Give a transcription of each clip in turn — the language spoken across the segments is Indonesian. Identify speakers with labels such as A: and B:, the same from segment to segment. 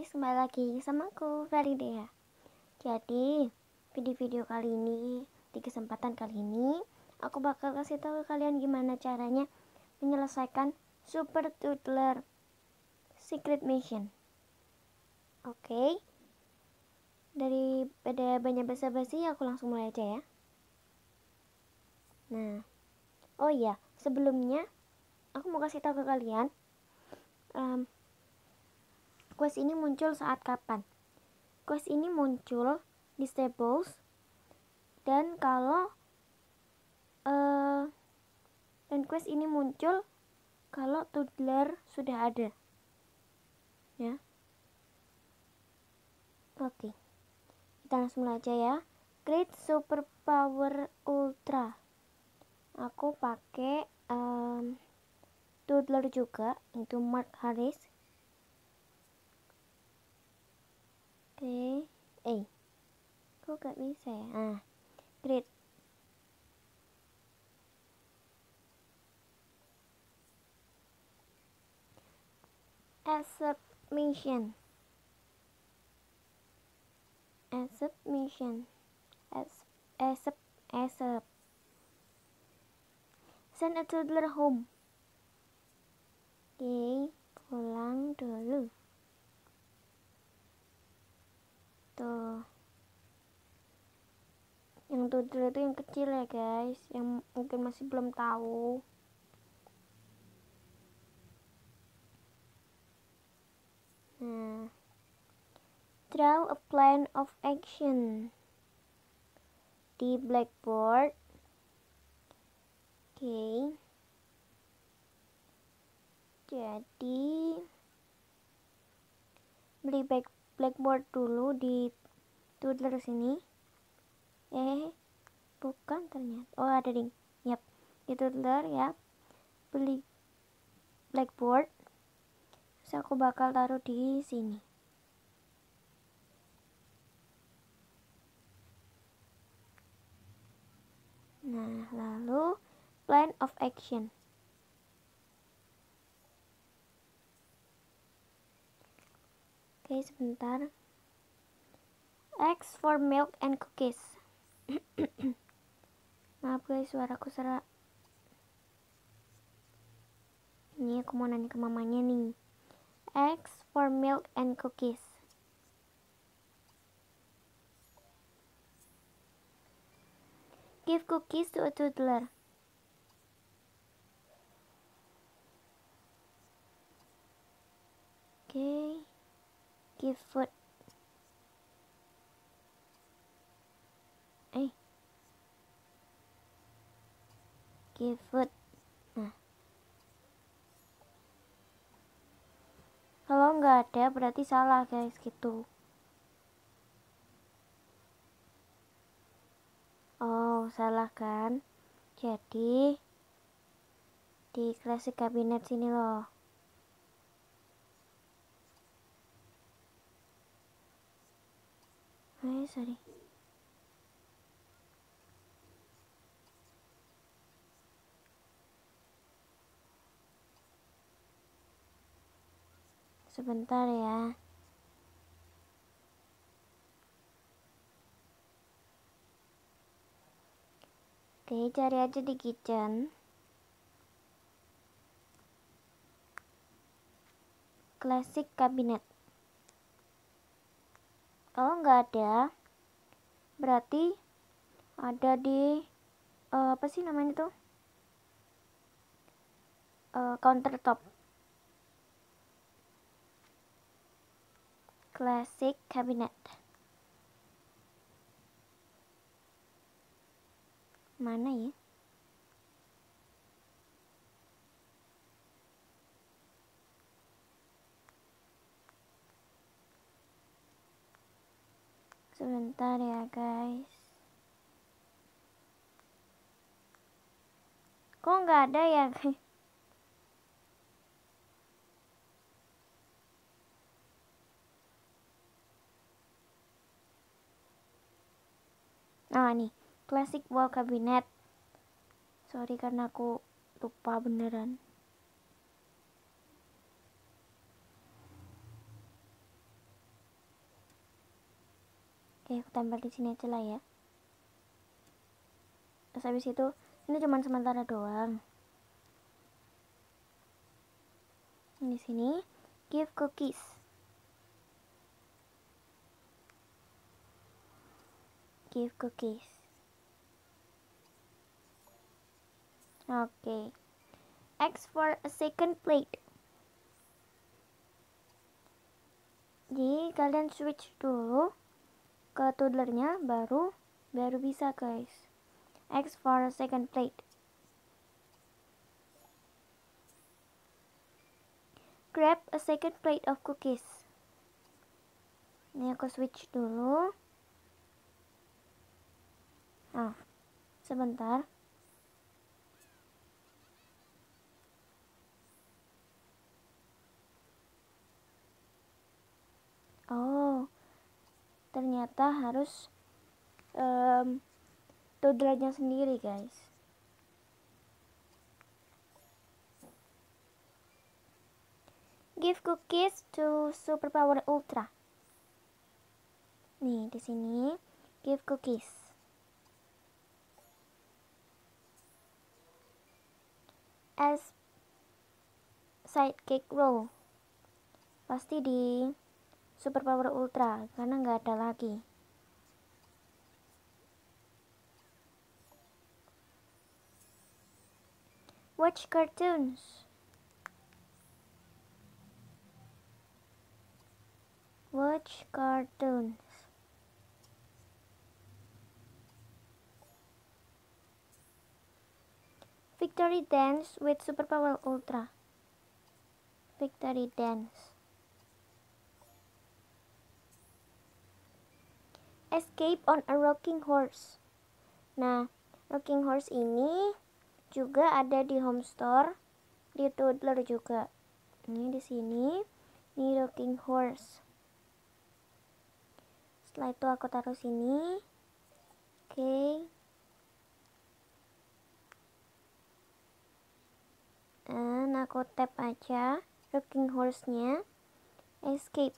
A: guys, kembali lagi sama aku Farida. Jadi, video-video kali ini, di kesempatan kali ini, aku bakal kasih tahu kalian gimana caranya menyelesaikan Super Toddler Secret Mission. Oke. Okay. Daripada banyak basa-basi, aku langsung mulai aja ya. Nah, oh iya, sebelumnya aku mau kasih tahu ke kalian um, quest ini muncul saat kapan? Quest ini muncul di stables dan kalau uh, dan quest ini muncul kalau toddler sudah ada. Ya. Oke. Kita langsung aja ya. Great super power ultra. Aku pakai um, Toddler juga. Itu Mark Harris oke okay. eh kok gak bisa ya ah great accept mission accept mission accept accept send a toddler home Oke, pulang dulu. Tuh. Yang tudel itu yang kecil ya guys, yang mungkin masih belum tahu. Nah. Draw a plan of action. Di blackboard. Oke. Okay jadi beli back blackboard dulu di Toddler sini. Eh bukan ternyata. Oh ada ding yap. Di Toddler ya. Beli blackboard. Terus aku bakal taruh di sini. Nah lalu plan of action Oke, sebentar. X for milk and cookies. Maaf guys, suaraku serak. Ini aku mau nanya ke mamanya nih. X for milk and cookies. Give cookies to a toddler. Okay give food eh give food nah. Kalau nggak ada berarti salah guys gitu. Oh salah kan? Jadi di klasik kabinet sini loh Oh, sorry. Sebentar ya. Oke, cari aja di kitchen. Classic cabinet kalau nggak ada. Berarti ada di uh, apa sih namanya tuh? Uh, countertop classic cabinet. Mana ya sebentar ya guys. Kok nggak ada ya guys? Nah nih. Classic wall cabinet. Sorry karena aku lupa beneran oke aku tempel di sini aja lah ya. Terus habis itu ini cuma sementara doang. Di sini give cookies. Give cookies. Oke. X for a second plate. Jadi kalian switch dulu ke toddlernya baru baru bisa guys. X for second plate. Grab a second plate of cookies. Ini aku switch dulu. Ah sebentar oh ternyata harus um, toddlernya sendiri guys. Give cookies to superpower ultra. Nih di sini give cookies. As sidekick roll pasti di super power ultra karena nggak ada lagi. Watch cartoons. Watch cartoons. Victory dance with superpower ultra. Victory dance Escape on a Rocking Horse. Nah, Rocking Horse ini juga ada di home store, di toddler juga. Ini di sini, ini Rocking Horse. Setelah itu aku taruh sini. Oke. Okay. Dan aku tap aja Rocking Horse-nya. Escape.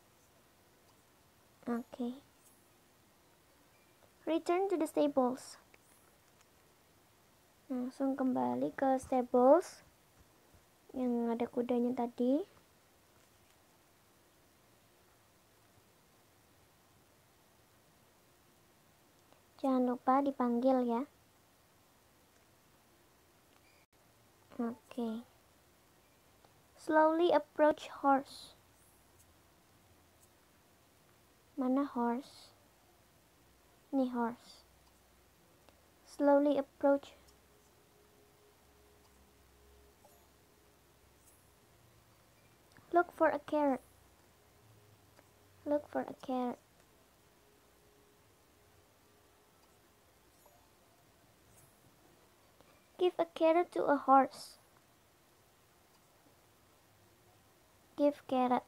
A: Oke. Okay. Return to the stables. Langsung kembali ke stables yang ada kudanya tadi. Jangan lupa dipanggil ya. Oke. Okay. Slowly approach horse. Mana horse? Ni horse. Slowly approach. Look for a carrot. Look for a carrot. Give a carrot to a horse. Give carrot.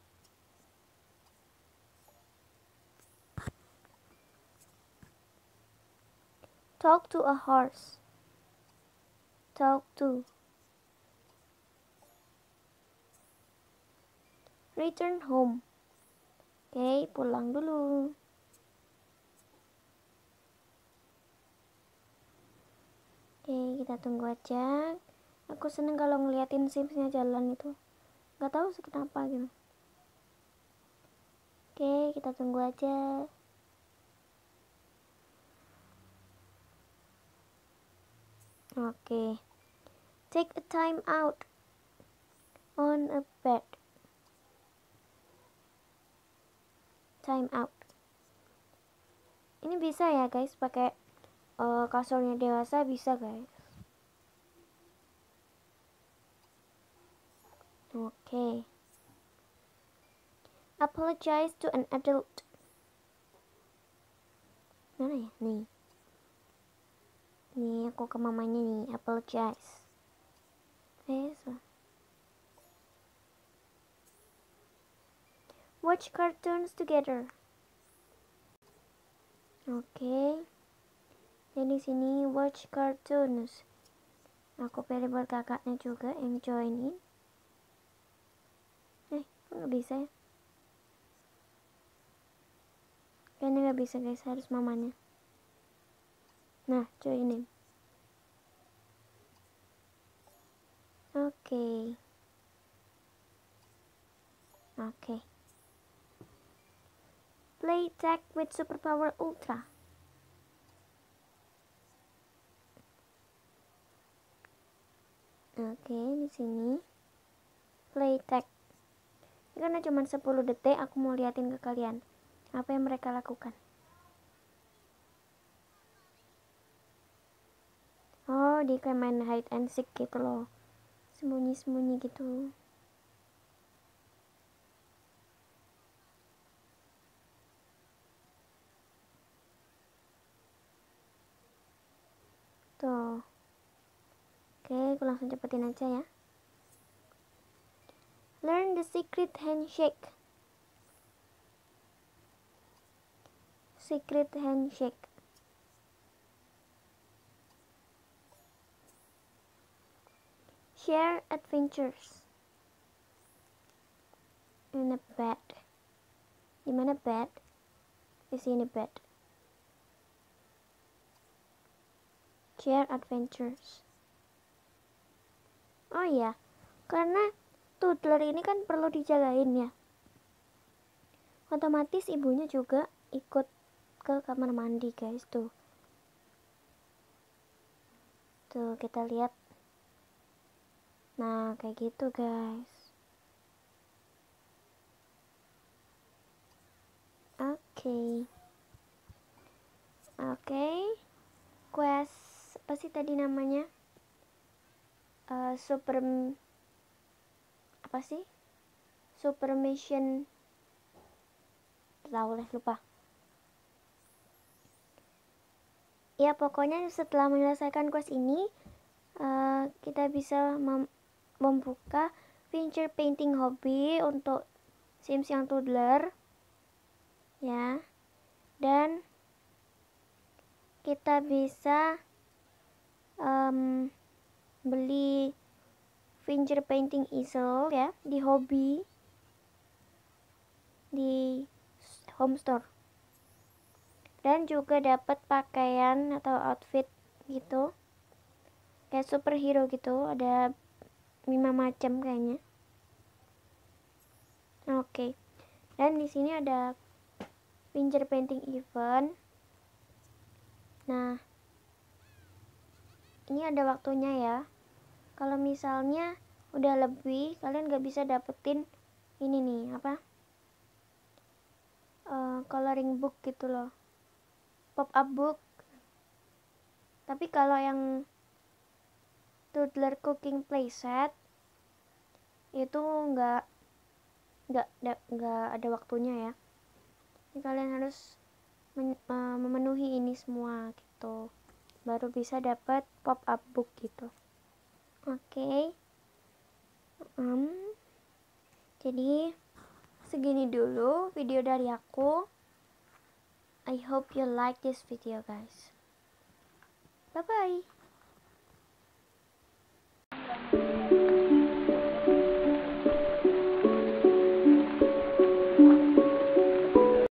A: Talk to a horse. Talk to. Return home. Oke, okay, pulang dulu. Oke, okay, kita tunggu aja. Aku seneng kalau ngeliatin simsnya jalan itu. Gak tahu kenapa gitu. Oke, okay, kita tunggu aja. Okay. Take a time out on a bed. Time out. Ini bisa ya guys pakai uh, kasurnya dewasa bisa guys. Okay. Apologize to an adult. Mana ya? Nih. Nih aku ke mamanya nih, apologize. Eh. Watch cartoons together. Oke. Okay. Jadi sini watch cartoons. Aku pilih buat kakaknya juga yang join in. Eh, kok nggak bisa ya? Kayaknya nggak bisa guys harus mamanya nah oke okay. oke. Okay. play tag with superpower ultra. Oke okay, di sini. Play tag. Ini karena cuma 10 detik aku mau liatin ke kalian. Apa yang mereka lakukan oh di kayak main hide and seek gitu loh sembunyi-sembunyi gitu tuh oke aku langsung cepetin aja ya Learn the secret handshake. Secret handshake. Share adventures. In a bed. Di mana bed? Di sini bed. Share adventures. Oh iya, karena toddler ini kan perlu dijagain ya otomatis ibunya juga ikut ke kamar mandi guys tuh tuh kita lihat nah kayak gitu guys. Oke. Okay. oke. Okay. quest apa sih tadi namanya? Uh, super apa sih? Super mission tahu lah lupa. Ya pokoknya setelah menyelesaikan quest ini uh, kita bisa mem membuka venture painting hobby untuk sims yang toddler ya. Dan kita bisa um, beli finger painting easel ya di hobi di home store. Dan juga dapat pakaian atau outfit gitu kayak superhero gitu. Ada lima macam kayaknya. Oke. Okay. dan di sini ada finger painting event. Nah ini ada waktunya ya. Kalau misalnya udah lebih kalian gak bisa dapetin ini nih apa? Uh, coloring book gitu loh. Pop up book. Tapi kalau yang toddler cooking playset itu nggak nggak nggak ada waktunya ya. Jadi kalian harus men, uh, memenuhi ini semua gitu baru bisa dapat pop up book gitu. Oke. Okay. um, jadi segini dulu video dari aku. I hope you like this video guys. Bye bye